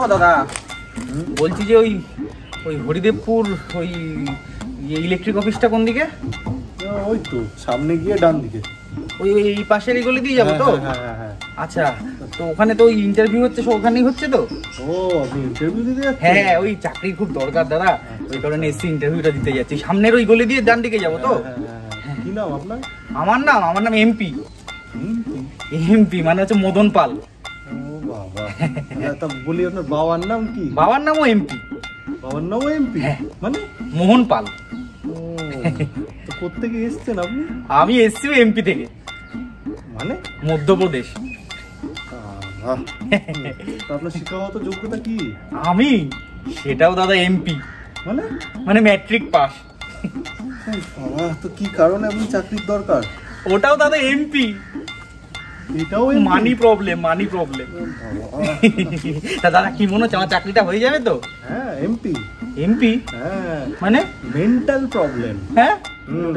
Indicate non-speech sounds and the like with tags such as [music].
ও দাদা। বলছি যে ওই ওই হরিদেবপুর ওই ইলেকট্রিক অফিসটা কোন দিকে? ওই তো সামনে গিয়ে ডান দিকে। ওই ওই এই পাশের এগুলো দিয়ে যাব তো? হ্যাঁ হ্যাঁ হ্যাঁ আচ্ছা তো ওখানে তো ওই ইন্টারভিউ হচ্ছে ওখানেই হচ্ছে তো? ও আপনি ইন্টারভিউ দিতে যাচ্ছেন? হ্যাঁ ওই চাকরির খুব দরকার দাদা। ওই কারণে এসছি ইন্টারভিউটা দিতে যাচ্ছি। সামনের ওই গলি দিয়ে ডান দিকে যাব তো? হ্যাঁ, হ্যাঁ, হ্যাঁ। কি নাম আপনার? আমার নাম আমার নাম এমপি এমপি মানে হচ্ছে মদন পাল। তা বলি আপনার বাবার নাম কি? বাবার নামও এমপি বাবার নামও এমপি হ্যাঁ। মানে? মোহন পাল। তো কোত্থেকে এসছেন আপনি? আমি এসছি এমপি থেকে। মানে? মধ্যপ্রদেশ। আপনার শিক্ষাগত যোগ্যতা কি? আমি? সেটাও দাদা এমপি মানে? মানে ম্যাট্রিক পাস তো কি কারণে আপনি চাকরির দরকার? ওটাও দাদা এমপি এটাও মানি প্রবলেম মানি প্রবলেম। [laughs] তা দাদা কি মনে হচ্ছে? আমার চাকরিটা হয়ে যাবে তো? হ্যাঁ এমপি এমপি হ্যাঁ। মানে? মেন্টাল প্রবলেম হ্যাঁ? হুম।